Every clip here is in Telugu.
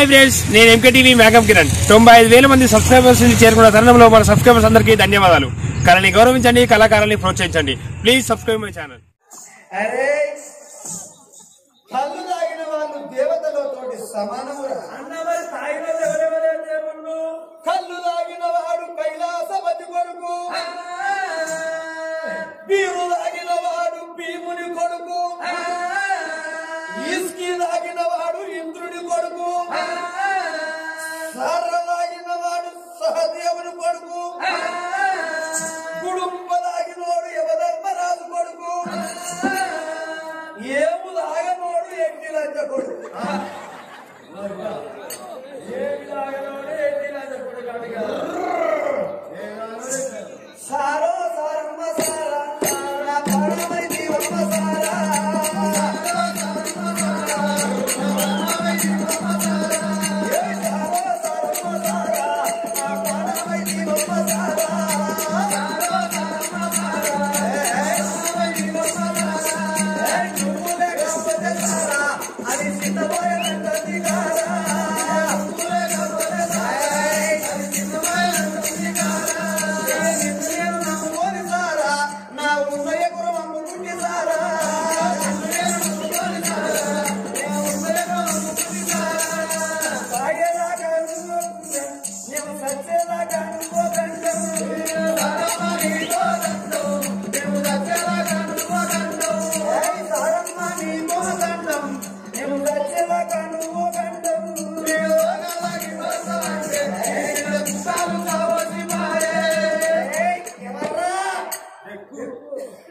హాయ్ ఫ్రెండ్స్ నేను ఎంకేటీవీ మేకప్ కిరణ్ తొంభై ఐదు వేల మంది సబ్స్క్రైబర్స్ని చేరుకున్న తరుణంలో మన సబ్స్క్రైబర్స్ అందరికీ ధన్యవాదాలు. కళని గౌరవించండి కళాకారాన్ని ప్రోత్సహించండి. ప్లీజ్ సబ్స్క్రైబ్ మై ఛానల్ కళ్ళు వాడు కైలాసపతి కొడుకు. తాగిన వాడు భీముని కొడుకు. ఇస్కి తాగిన వాడు ఇంద్రుడి కొడుకు. సార తాగిన వాడు సహదేవుని కొడుకు. కుడుంబ తాగిన వాడు యమధర్మరాజు కొడుకు.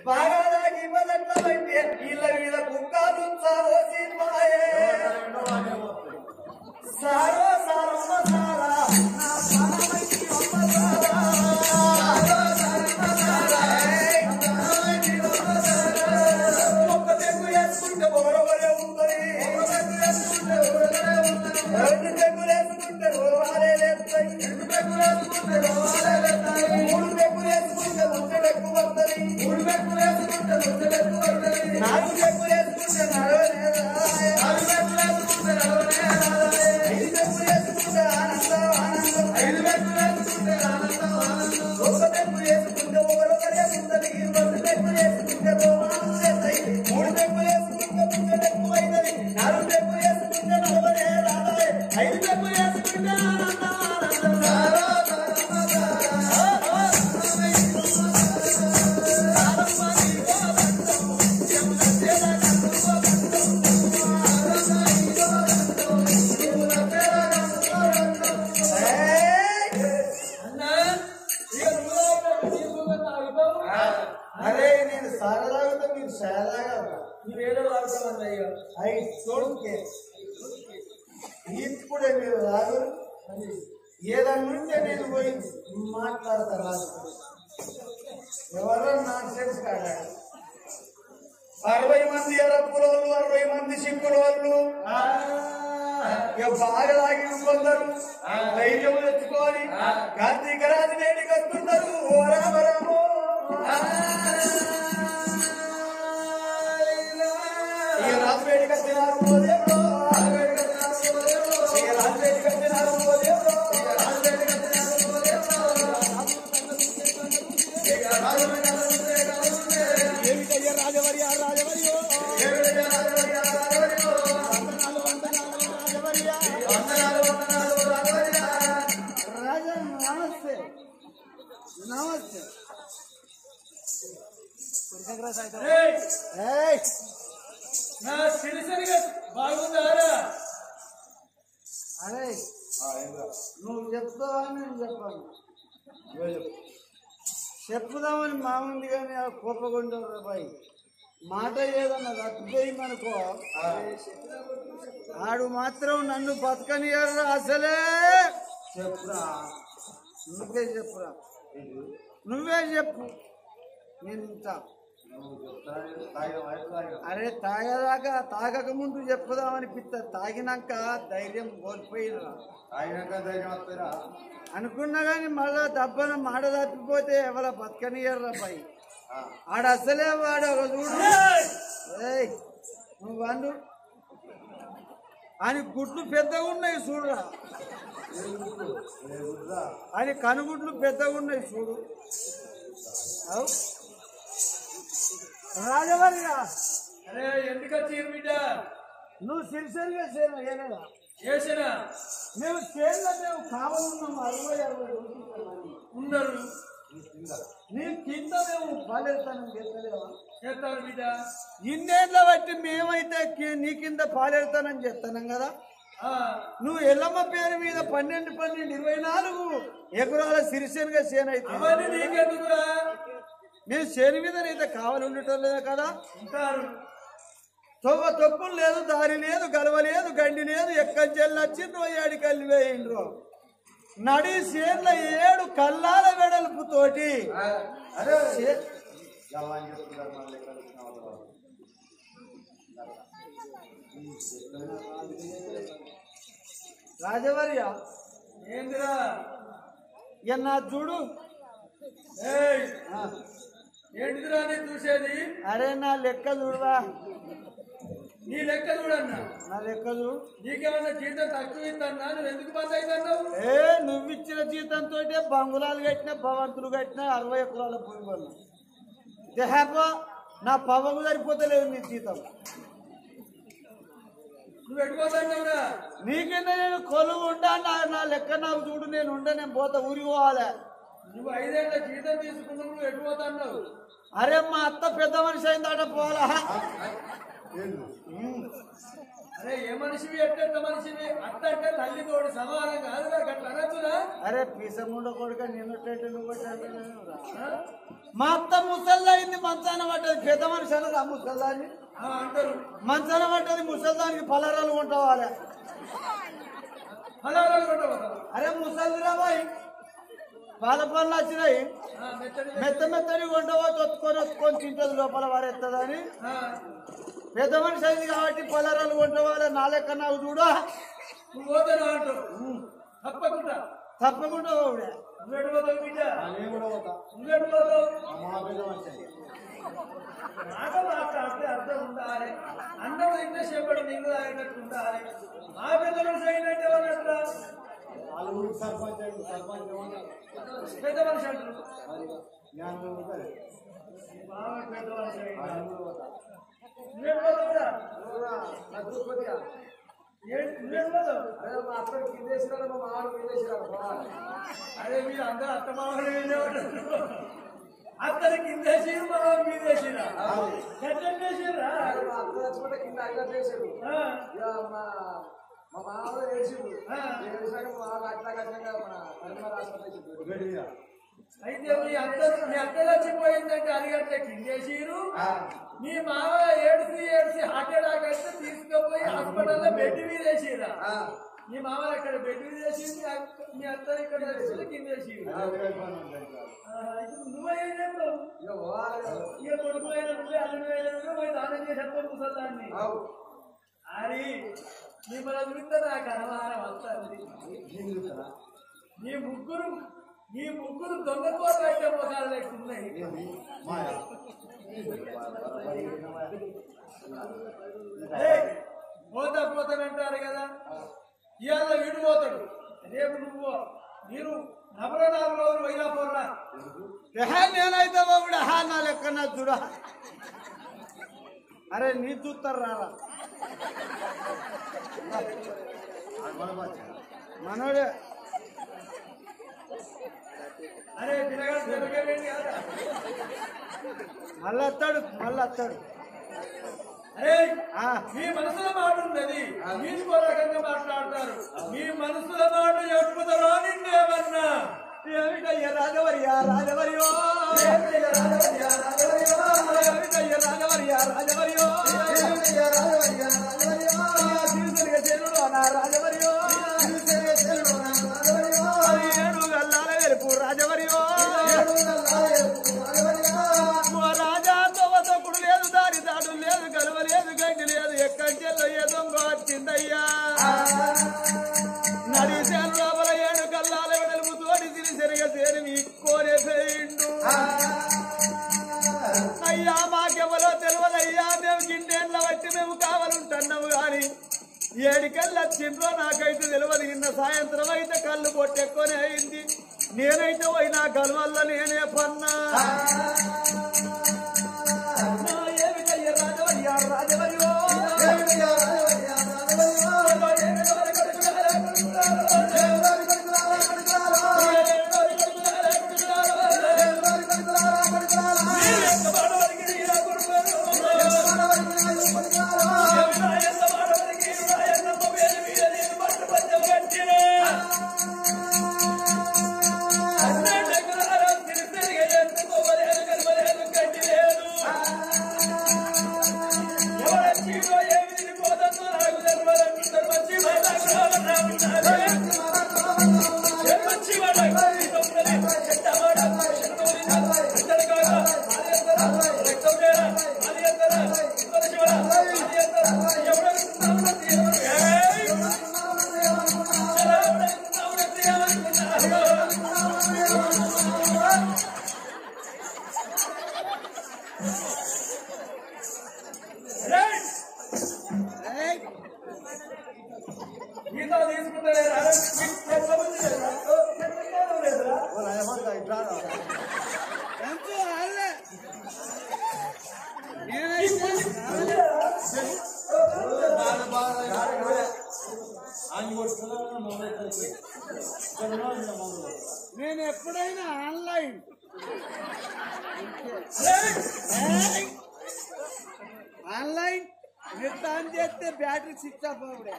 ಬಾಗಲಾಗಿ ಬದನ್ನ ಬಂಡೆ ಇಲ್ಲವಿದ ಕುಕ್ಕಾಲು ಸಾರೋಸಿ ಮಾಯೇ ಸಾರೋ నేను సారదాగుతా మీరు సారదాగా నువ్వేదో తాగుతావు అన్నయ్య. ఐ చూడుకే ఇప్పుడే మీరు రాదు ఏదన్నుంటే నేను పోయి మాట్లాడతా రాదు ఎవరో నాకు సెన్స్ కాడా అరవై మంది ఎరపులోళ్ళు అరవై మంది సిక్కులోళ్ళు. ఇక బాగా తాగిన కొందరు ధైర్యం తెచ్చుకొని కార్తీక రాజు వేడికి వస్తున్నారు ఓ కానీ ఆ కోపగుంటారు బాయ్. మాట ఏదన్నా తప్పిపోయిందనుకో ఆడు మాత్రం నన్ను బతకనియరు అసలే. చెప్పురా. నువ్వే చెప్పురా. నువ్వే చెప్పు. నేను ఇంత. అరే తాగదాకా తాగక ముందు చెప్పుదామనిపిస్తా తాగినాక ధైర్యం కోల్పోయినరా అనుకున్నా గాని మళ్ళా దబ్బన మాట తప్పిపోతే ఎవర బతకనియర్రా పై ఆడ అసలే వాడు ఒక చూడు. ఏయ్, నువ్వు వండు. అని గుడ్లు పెద్దగా ఉన్నాయి చూడురా. అని కనుగుడ్లు పెద్దగా ఉన్నాయి చూడు. అవు. రాజవర్య అరే ఎందుకు వచ్చారు బిడ్డ? నువ్వు సిరిసరిగా చేయను ఏలేదా చేసిన? మేము చేనులో మేము కావాలన్నాం అరవై అరవై రోజులు. ఉన్నారు. నీ కింద మేము చేస్తలేవా? బిడ్డ. ఇన్నేళ్ళ బట్టి మేమైతే నీ కింద పాలెడతానని చెప్తున్నాం కదా? నువ్వు ఎల్లమ్మ పేరు మీద పన్నెండు పన్నెండు ఇరవై నాలుగు ఎకరాల సిరిసేనుగా చేను అయితే మేము మీద అయితే కావాలి ఉండటం లేదు కదా? ఉంటారు. తొవ్వ తొప్పులు లేదు దారి లేదు గలవ లేదు గండి లేదు ఎక్కడి చెల్లి వచ్చిండ్రో ఏడు కల్లి వేయిండ్రో? నడి చేన్ల ఏడు కల్లాల వెడల్పు తోటి. చే- రాజవర్య ఏందిరా? చూడు. ఏంటిదిరా నీ చూసేది? అరే నా లెక్క చూడరా. నీ లెక్క చూడన్నా. నా లెక్క చూడు. నీకేమన్నా జీతం తక్కువ ఇద్దన్నా నువ్వు ఎందుకు పాస్ అవుతున్నావు ఏ నువ్వు ఇచ్చిన జీతంతో బంగుళాలు కట్టినా భవంతులు కట్టినా అరవై ఎకరాల భూమి దేహాపో నా పవకు సరిపోతలేదు నీ జీతం. నువ్వు ఎట్టుకోతున్నావురా నీకన్నా నేను కొలువు ఉండా? నా నా లెక్క నాకు చూడు నేను ఉండ నేను పోతా ఊరికి పోవాలి. నువ్వు ఐదేళ్ళ జీతం తీసుకున్నావు నువ్వు ఎట్టుపోతున్నావు అరే మా అత్త పెద్ద మనిషి అయిందట పోవాలా? అరే ఏ మనిషివి ఎట్టెంత మనిషివి? అత్త అంటే తల్లి తోడు సమానం కాదురా గట్ల అనొచ్చురా? అరే పీసముండ కొడుక నేను నువ్వు మా అత్త ముసల్దా అయింది మంచాన పడ్డది పెద్ద మనిషి అన్నది ఆ ముసల్దాన్ని అంటారు. మంచాన పడ్డది ముసల్దానికి పలరాలు ఉంటావాలి ఫలాలు కూడా అరే ముసలిరా బాయ్. పాల పనులు వచ్చినాయి. మెత్త మెత్తని వండవో తొత్తుకొని ఒత్తుకొని తింటది లోపల వారెత్తదని. ఆ, పెద్ద మనిషి అయింది కాబట్టి పలరాలు వండవాలి నా లెక్క నాకు చూడు. తప్పకుండా. తప్పకుండా అన్నం ఇంత సేపటి నీళ్ళు ఉండాలి. మా మనిషి అంటారు? బాగా పెద్ద మనిషి ఎట్టుపోతావు? అరే మీరు అందరూ అత్త మామూలు వెళ్ళేవాళ్ళు అత్తని కిందేసి మామ మీదేసిరా ఎట్లా చేసిరా మా మామ ఏడ్చిండు ఆ. ఏడ్చాక మా మామ అట్లా కట్టినాక మన పరిమళ హాస్పిటల్ అయితే మీ అత్త మీ అత్త చచ్చిపోయిందంటే అరిగట్ల కిందేసిరు మీ మామ ఏడిసి ఏడిసి హార్ట్ అటాక్ అయితే తీసుకుపోయి హాస్పిటల్లో బెడ్ మీద వేసిరా మీ మామ అక్కడ బెడ్ మీద వేసి మీ మీ అత్త ఇక్కడ వేసి కిందేసిరు నువ్వేం చెప్పావు? ఇక పోవాలి. కదా. ఇక కొడుకు అయిన నువ్వే అల్లుడు అయిన నువ్వే పోయి దానం చేసేస్తావు ముసల్దాన్ని అవు. అని మిమ్మల్ని చూస్తే నాకు అనుమానం వస్తుంది. నీ ముగ్గురు నీ ముగ్గురు దొంగ కోట్లు అయితే మోసాలు లేకున్నాయి. పోత పోతా పోతానంటారు కదా. ఇవాళ వీడు పోతాడు. రేపు నువ్వు మీరు నలభై నాలుగు రోజులు వైరా పోరా. ఏహే, నేనైతే బాబుడు హా నా లెక్క నా చూడ. అరే నీ చూస్తారు రారా మనోడే. అరే మళ్ళీ వస్తాడు మళ్ళీ వస్తాడు అరే ఆ, మీ మనసులో మాట ఉన్నది. మీరు ఒక రకంగా మాట్లాడతారు. మీ మనసులో మాట చెప్పుతారో నిన్నేమన్నా ఏమిటయ్యా రాజవర్యా రాజవర్యో ఏమిటయ్యా రాజవర్యా రాజవర్యో కళ్ళు పొట్టెక్కువనే అయింది. నేనైతే పోయినా గల్వల్ల నేనే పన్నా. ఆన్లైన్ నెట్ ఆన్ చేస్తే బ్యాటరీ స్విచ్ ఆఫ్ అవుడే.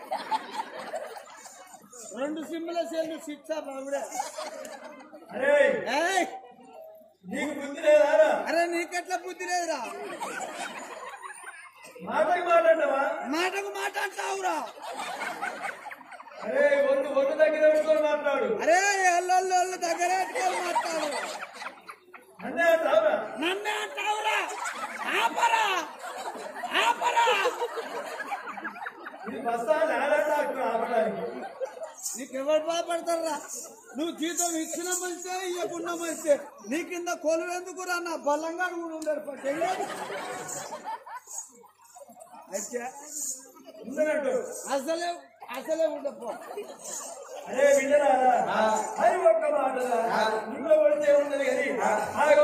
రెండు సిమ్ల సెల్ స్విచ్ ఆఫ్ అవుడే. అరే నీకెట్లా బుద్ధి లేదురా? మాటకి మాట్లాడవా మాటకు మాట అంటావురా అరే ఒళ్ళు దగ్గర పెట్టుకొని మాట్లాడు. నన్నే అంటావురా? ఆపరా! ఆపరా! నీకెవరు బాధపడతారా నువ్వు జీతం ఇచ్చిన మంచిదే ఇవ్వకుండా మంచిదే. నీ కింద కొలు ఎందుకురా నా బలంగా కూడా ఉండడు అసలే అసలే ఉండపో అరే వినరారా అది ఒక్క మాట పడితే కానీ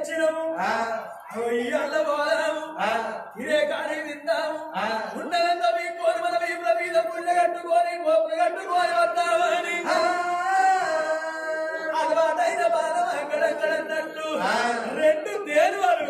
తెచ్చినము. ఇయ్యాల పోదాము ఇదే కానీ విందాము. ఉన్నదంతా మీ కోరి మన వీపుల మీద పుల్ల కట్టుకొని పోపులు కట్టుకొని వద్దామని అలవాటైన బాధం అక్కడక్కడన్నట్లు రెండు దేని వారు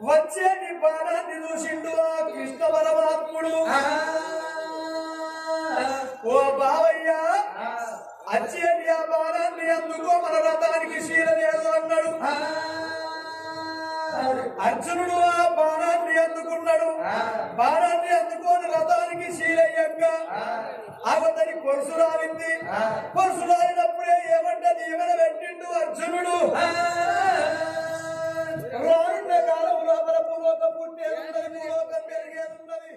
వచ్చే నీ బాణాన్ని చూసిండు ఆ కృష్ణ పరమాత్ముడు. ఓ బావయ్య అచ్చేది ఆ బాణాన్ని అందుకో మన రథానికి శీల లేదు అన్నాడు. అర్జునుడు ఆ బాణాన్ని అందుకున్నాడు. బాణాన్ని అందుకోని రథానికి శీలయ్యాక అవతని పొరుసు రాలింది పొరుసు రాలినప్పుడే ఏమంటది ఈమెన పెట్టిండు అర్జునుడు. రానున్న కాలం లోపల భూలోకం పుట్టేది భూలోకం పెరిగేది ఉన్నది.